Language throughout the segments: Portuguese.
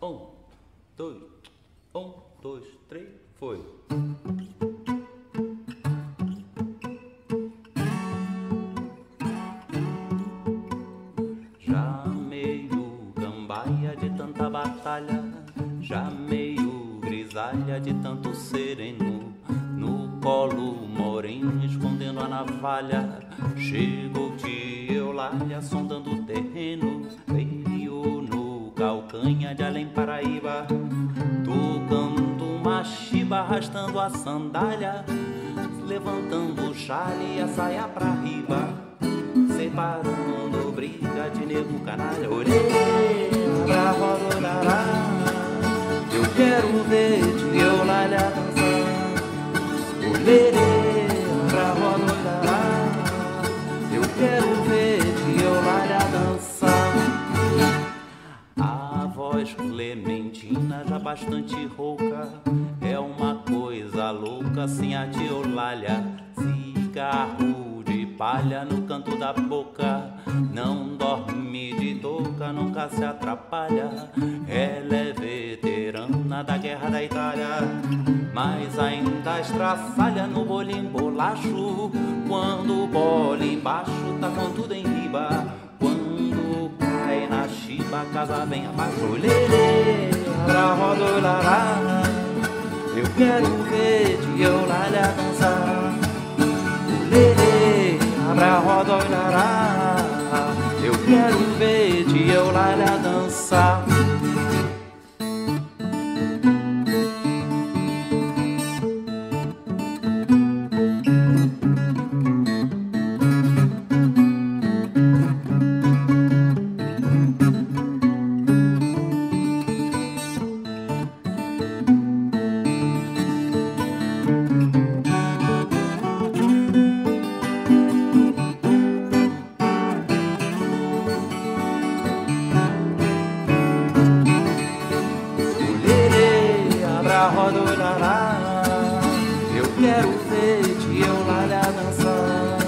Um, dois, um, dois, três, foi. Já meio gambaia de tanta batalha, já meio grisalha de tanto sereno. No colo moreno, escondendo a navalha, chegou de Eulália, sondando o terreno. No calcanha de além Paraíba, tocando uma chiba, arrastando a sandália, levantando o chale e a saia pra riba separando briga de nego canalha. Rodorará, eu quero ver de eu lá dançar. Olhei voz clementina já bastante rouca. É uma coisa louca sem a tiolalha Cigarro de palha no canto da boca. Não dorme de touca, nunca se atrapalha. Ela é veterana da guerra da Itália. Mas ainda estraçalha no bolim bolacho. Quando o bola embaixo tá com tudo em riba na chiba, a casa vem abaixo Lelê, pra rodolará Eu quero ver de Eulália dançar. Lelê, pra rodolará Eu quero ver de Eulália dançar olhará Eu quero ver de Eulália dançar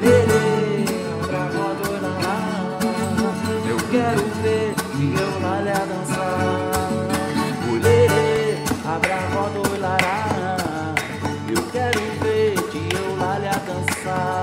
Lelê, abra roda olhará Eu quero ver de Eulália dançar Lelê, abra roda olhará Eu quero ver dançar olhará Eu quero ver